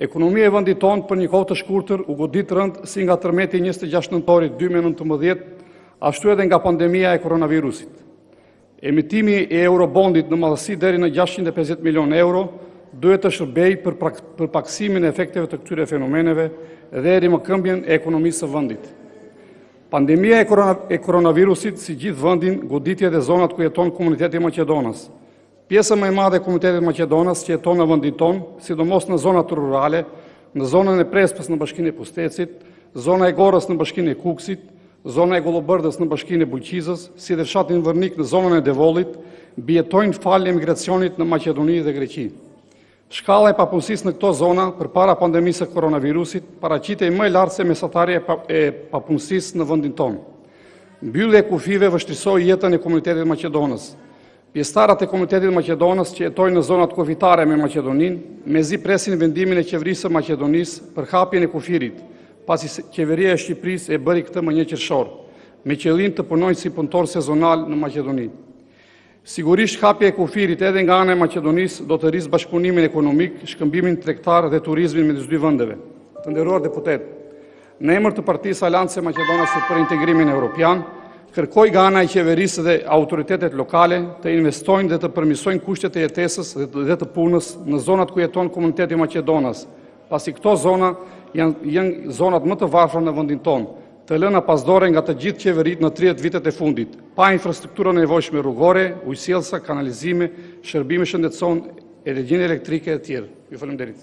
Ekonomia e vendit tonë për një kohë të shkurtër u godit rëndë si nga tërmeti i 26 nëntorit 2019, ashtu edhe nga pandemia e koronavirusit. Emitimi i eurobondit në madhësi deri në 650 milion euro duhet të shërbejë për pakësimin e efekteve të këtyre fenomeneve dhe rimëkëmbjen e ekonomisë së vendit. Pandemia e, e koronavirusit si gjithë vendin goditi edhe zonat ku jeton komuniteti maqedonas, Pjesa më e madhe e komunitetit maqedonas që jeton në vendin tonë, sidomos në zonat rurale, në zonën e Prespës në bashkinë e Pustecit, zona e Gorës në bashkinë e Kukësit, zona e Gollobërdës në bashkinë e Bulqizës, si dhe fshatin Vërnik në zonën e Devollit, mbijetojnë falë emigracionit në Maqedoni dhe Greqi. Shkalla e papunësisë në këto zona përpara pandemisë së koronavirusit paraqitej më e lartë se mesatarja e papunësisë në vendin tonë. Mbyllja e kufijve vështirësoi jetën e komunitetit maqedonas. Pjesëtarët e komunitetit maqedonas që jetojnë në zonat kufitare me Maqedoninë, mezi presin vendimin e qeverisë së Maqedonisë për hapjen e kufirit, pasi qeveria e Shqipërisë e bëri këtë më një qershor, me qëllim të punojnë si punëtorë sezonalë në Maqedoni. Sigurisht hapja e kufirit edhe nga ana e Maqedonisë do të rrisë bashkëpunimin ekonomik, shkëmbimin tregtar dhe turizmin midis dy vendeve. Të nderuar deputetë, në emër të Partisë Aleanca Maqedonase për Integrimin Europian, kërkoj nga ana e qeverisë dhe autoritetet lokale të investojnë dhe të përmirësojnë kushtet e jetesës dhe të punës në zonat ku jeton komuniteti maqedonas, pasi këto zona janë, janë zonat më të varfra në vendin tonë. të lëna pas dore nga të gjithë qeveritë në 30 vitet e fundit, pa infrastrukturën e nevojshme rrugore, ujësjellësa, kanalizime, shërbime shëndetësore, energjinë elektrike etj. Ju faleminderit.